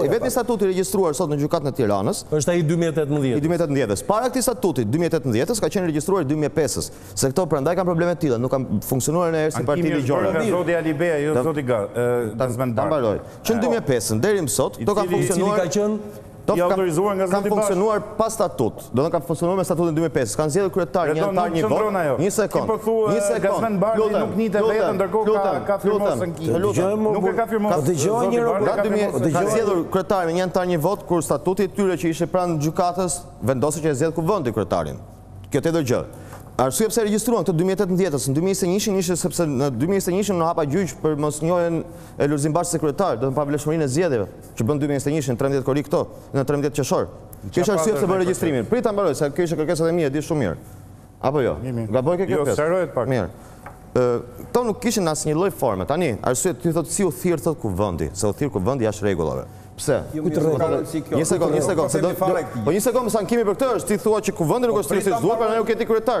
I vetmi statut i regjistruar sot në Gjykatën e Tiranës është ai i 2018. I 2018-s. Para këtij statuti 2018-s ka qenë i regjistruar i 2005-s. Se këto prandaj kanë probleme të tilla, nuk kanë funksionuar ndonjëherë si parti ligjore. Ankimi është bërë nga zoti Alibeaj, jo zoti Gazmend Bar. Ta mbaroj. Që në 2005-ën deri më sot, këto kanë funksionuar. I cili ka qenë i autorizuar nga zoti Basha. Kanë funksionuar pa statut. Domethënë kanë funksionuar me statutin dy mijë e pesë. Kanë zgjedhur kryetar, një anëtar, një votë. Një sekondë. Ti po thua Gazmend Bardhi nuk e njihte vetë ndërkohë ka ka firmuar sën Kinë. Nuk e ka firmuar. Po dëgjo një herë ka dy mijë. Kanë zgjedhur kryetar me një anëtar, një votë kur statuti i tyre që ishte pranë gjykatës vendoste që e zgjedh kuvendi kryetarin. Kjo tjetër gjë. Arsyeja pse regjistruan këtë dy mijë e tetëmbëdhjetë-s në dy mijë e njëzet e një ishte sepse në dy mijë e njëzet e një unë hapa gjyq për mosnjohjen e Lulzim Bashës si kryetar, domethënë pavlefshmërinë e zgjedhjeve. që bënë dy njëzet e njëshin, trembëdhjetë korrik këto, në trembëdhjetë qershor. Kjo është arsye pse bënë regjistrimin. Prit ta mbaroj, se kjo ishte kërkesa ime, e di shumë mirë. Apo jo? Gaboj ke kjo pjesë? Jo, sqaroje pak. Mirë. Këto nuk kishin asnjë lloj forme. Tani, arsye ti thotë si u thirr thotë kuvendi, se u thirr kuvendi jashtë rregullave. Pse? Jo, Kujt rregullave? Një sekondë, një sekondë. Po një sekondë, se ankimi për këtë është ti thua që kuvendi nuk është thirrur si duhet, pra ne nuk jemi kryetar.